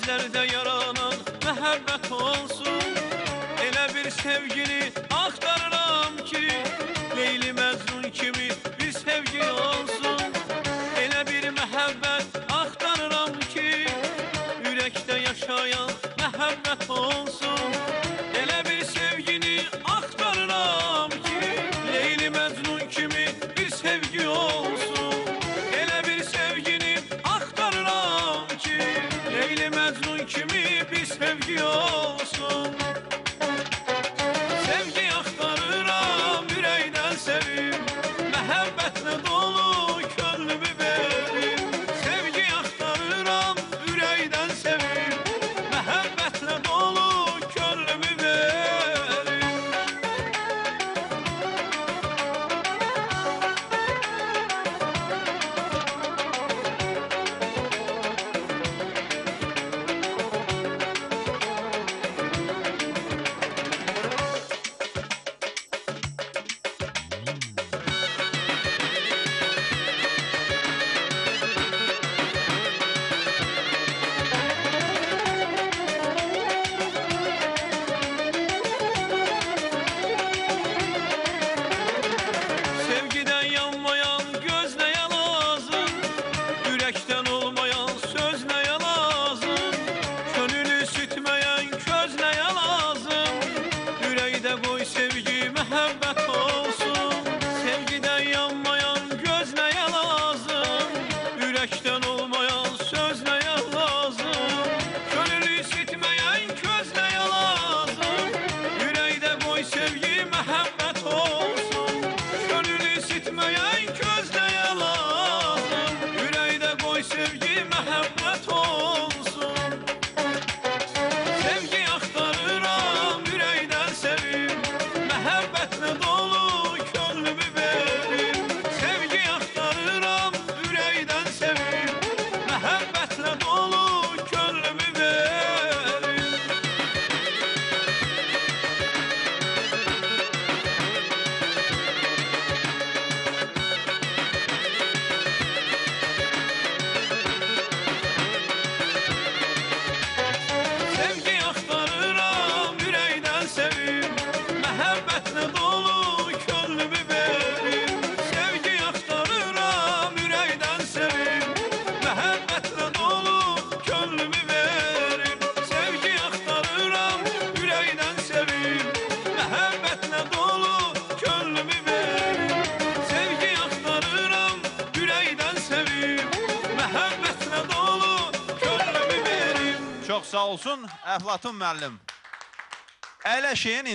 gözlərdə yaranan məhəbbət olsun. Elə bir sevgini axtarıram ki Leyli Məcnun kimi bir sevgi olsun. Elə bir məhəbbət axtarıram ki Ürəkdə yaşayan you mean. Sevgiden yanmayan göz neye lazım? Yürekten olmayan söz neye lazım? Gönül üşütmeyen köz neye lazım? Yüreğde boy sevgi sağ olsun Əflatun müəllim. Əyləşin.